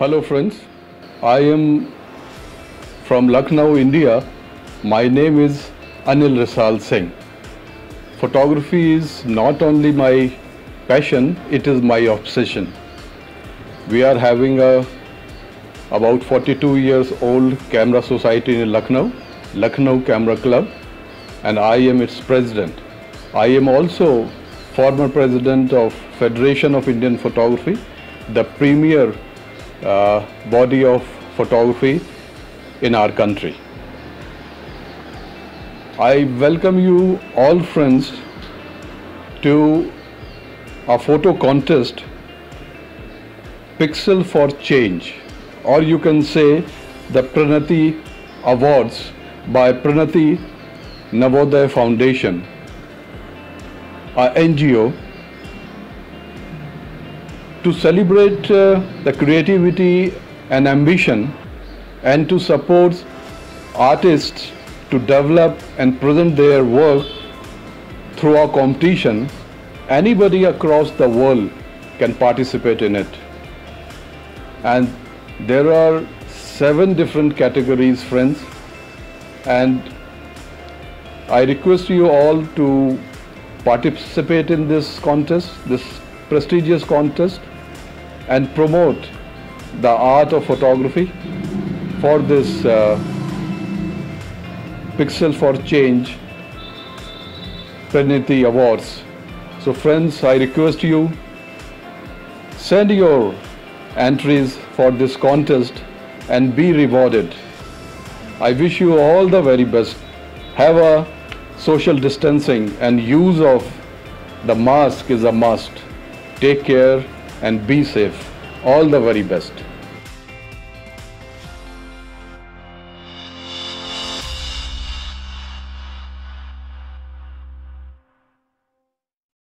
Hello, friends. I am from Lucknow, India. My name is Anil Risal Singh. Photography is not only my passion, it is my obsession. We are having a about 42 years old camera society in Lucknow, Lucknow Camera Club, and I am its president. I am also former president of Federation of Indian Photography, the premier uh, body of photography in our country. I welcome you all friends to a photo contest Pixel for Change or you can say the Parinati Awards by Parinati Navodaya Foundation, a NGO to celebrate uh, the creativity and ambition and to support artists to develop and present their work through our competition anybody across the world can participate in it. And there are seven different categories friends and i request you all to participate in this contest this prestigious contest and promote the art of photography for this uh, Pixel for Change Parinati Awards. So friends, I request you send your entries for this contest and be rewarded. I wish you all the very best. Have a social distancing and use of the mask is a must. Take care and be safe. All the very best.